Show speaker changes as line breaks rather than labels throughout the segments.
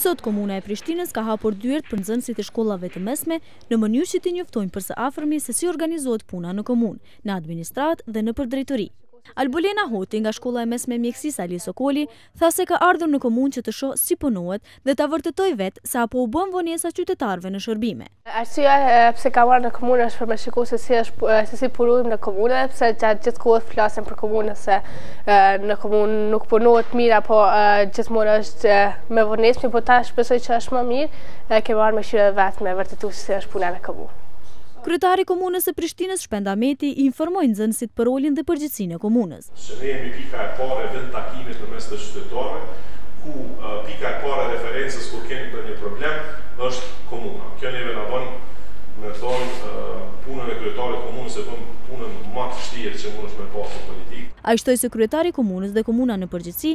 Sot Komuna e Prishtinës ka hapur dyert për nxënësit e shkollave të mesme në mënyrë që t'i njoftojë për së afërmi se si organizohet puna në komunë, në administratë dhe nëpër drejtori. Albulena Hoti nga Shkolla e Mesme e Mjekësisë Ali Sokoli tha se ka ardhur në komunë që të shohë si punohet dhe ta vërtetojë vetë se a po u bën vonesa qytetarëve në shërbime.
Arsyeja pse kam ardhur në komunë është për me shiku se si është, se si punojmë në komunë edhe pse gjatë gjithë kohës flasim për komunën se në komunë nuk punohet mirë apo gjithmonë është me vonesë, mirëpo tash besoj që është më mirë e kemi ardhur me shiku edhe vetë me vërtetu se si është puna në komunë.
Kryetari i Komunës së Prishtinës, Shpend Ahmeti, i informoi nxënësit për rolin dhe përgjegjësinë e komunës.
se ne jemi pika e parë e vend takimit në mes të qytetarëve, ku pika e parë e referencës kur keni ndonjë problem është komuna. Kjo neve na bën me thonë punën e kryetarit të komunës e bën punën ma të vështirë që mundesh me pasë në
politikë. Ai shtoi se kryetari i komunës dhe komuna në
përgjithësi,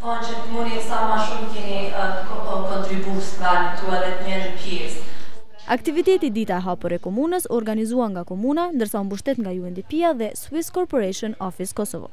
Po
që të
muni sa ma shumë keni kontribus pranë tua dhe të merrni pjesë.
Aktiviteti Dita e Hapur e Komunës u organizua nga Komuna, ndërsa u mbështet nga UNDP-ja dhe Swiss Cooperation Office Kosovo.